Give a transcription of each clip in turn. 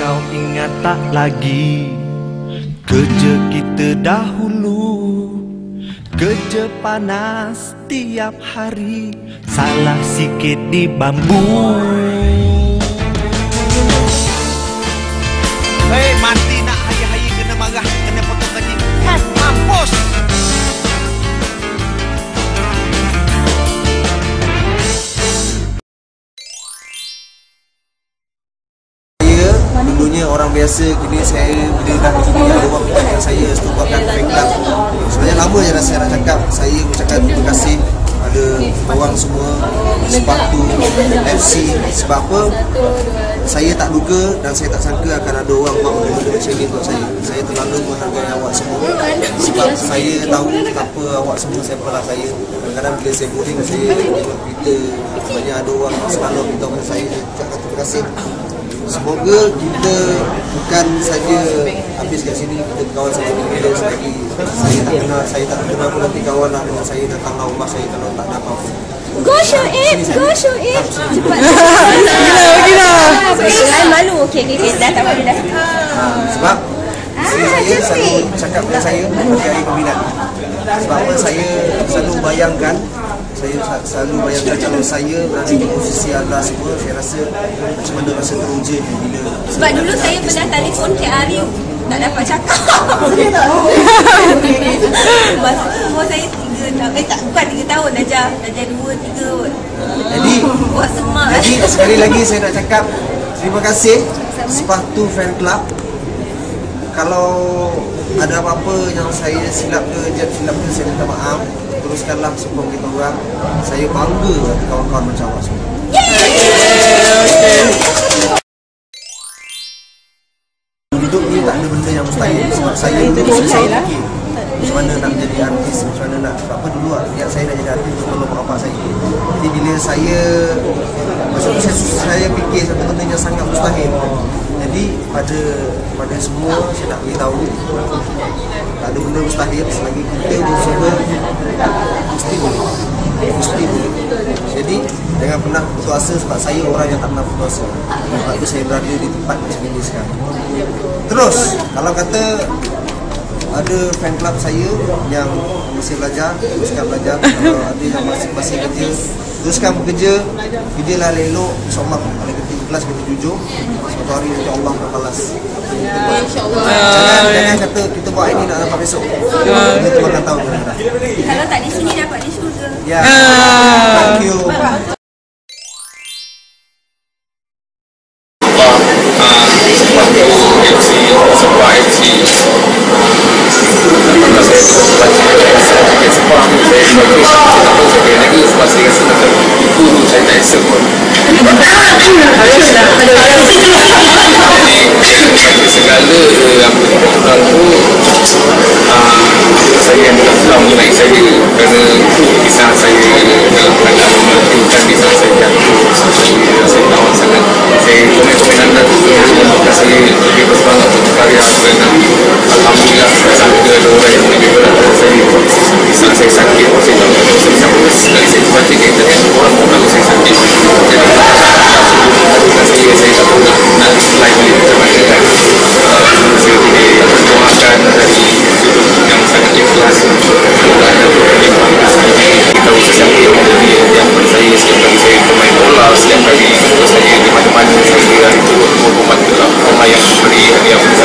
kau ingat tak lagi? Kerja kita dahulu Kerja panas tiap hari Salah sikit di bambu dulunya orang biasa kini saya bila dah jadi ada orang bertanya saya setubuhkan fan club sebenarnya lama je dah saya nak cakap. Saya mengucapkan terima kasih pada orang semua sepatu FC sebab apa? Saya tak duga dan saya tak sangka akan ada orang buat benda-benda macam ni untuk saya. Saya terlalu menghargai awak semua. Sebab saya tahu apa awak semua sampel saya. Kadang-kadang bila saya boring saya tengok Twitter ada orang selalu minta kepada saya saya. Ucapkan terima kasih Semoga kita bukan saja habis kat sini kita berkawan sama bila selagi saya tak kenal saya tak kenal pun nanti kawan lah dengan saya datang lah rumah saya kalau tak ada apa-apa. Go show it, go show it. Cepat. Gila, gila. Saya malu. Okey, okey, okey. Dah tak malu dah. Ha, sebab isteri saya selalu cakap dengan saya hari peminat. Sebab apa saya selalu bayangkan saya sa- selalu bayangkan kalau saya berada di posisi anda semua saya rasa macam mana rasa teruja ni bila Sebab dulu saya pernah telefon ke Ariu. Tak dapat cakap. Masa tu umur saya tiga tahun. Eh tak, bukan tiga tahun. Dah jah, dah jah dua, tiga kot. jadi Buat semak. Jadi sekali lagi saya nak cakap terima kasih Sepatu Fan Club. Kalau ada apa-apa yang saya silap ke, jap silap ke, saya minta maaf. Teruskanlah sokong kita orang. Saya bangga kawan-kawan macam awak semua. Hidup ni tak ada benda yang mustahil sebab saya dulu saya fikir macam mana nak menjadi artis, macam mana nak apa dulu lah, yang saya nak jadi artis untuk tolong bapak saya. Jadi bila saya masa tu saya, saya fikir satu benda yang sangat mustahil. Pada pada semua saya nak beritahu tak ada benda mustahil selagi kita berusaha mesti boleh. Mesti boleh. Jadi jangan pernah putus asa sebab saya orang yang tak pernah putus asa. Sebab itu saya berada di tempat macam ini sekarang. Terus kalau kata ada fan club saya yang masih belajar, teruskan belajar. Kalau ada yang masih masih kerja, teruskan bekerja. Kerjalah elok, insyaAllah kalau kita ikhlas kita jujur. Suatu hari nanti Allah akan balas. Jangan, jangan kata kita buat ini nak dapat besok. Kita akan tahu. Kalau tak di sini dapat di syurga. Ya. Thank you.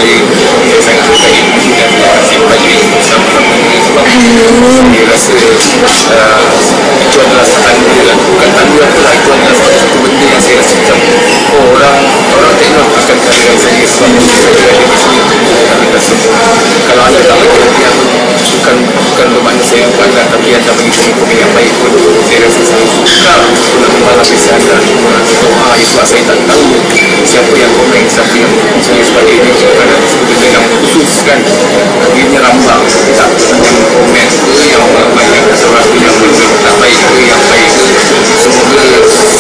Kepada saya saya sangat menghargai dan terima kasih kepada ini sebab saya rasa uh, itu adalah tanda bukan tanda apa lah itu adalah satu, benda yang saya rasa macam oh orang orang tengok akan kehadiran saya sebab saya ada sini untuk kita semua kalau anda tak bagi hadiah bukan bukan bermakna saya bangga tapi anda bagi komen-komen yang baik pun saya rasa saya suka untuk membalas anda doa sebab saya tak tahu siapa yang komen siapa yang saya sebagainya kerana kan? Akhirnya lambang tak yang komen ke yang orang banyak sesuatu yang benda tak baik ke yang baik ke. Semoga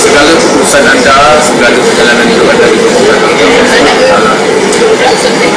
segala keputusan anda segala perjalanan hidup anda dipermudah Okay,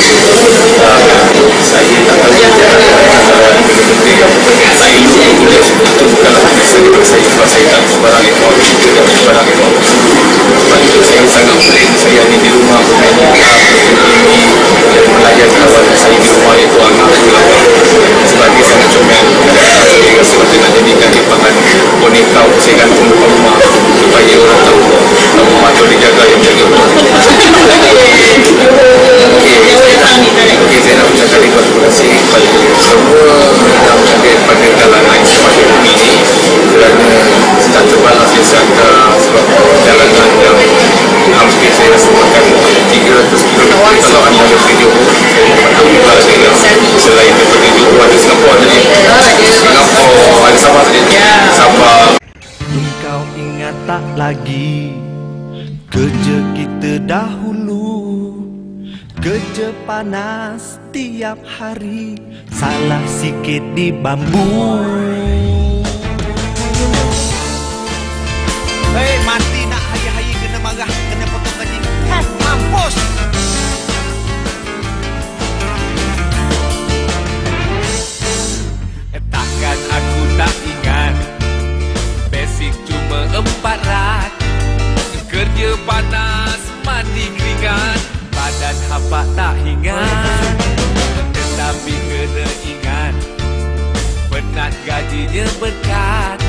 saya tak tahu. saya tak tahu lagi kerja kita dahulu kerja panas tiap hari salah sikit di bambu. dia panas mati keringat. Badan hampa tak ingat tetapi kena ingat. Penat gajinya berkat.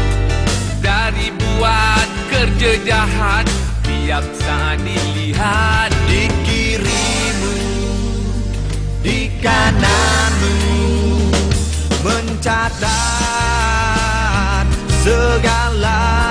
Dari buat kerja jahat tiap saat dilihat di kirimu di kananmu. Mencatat segala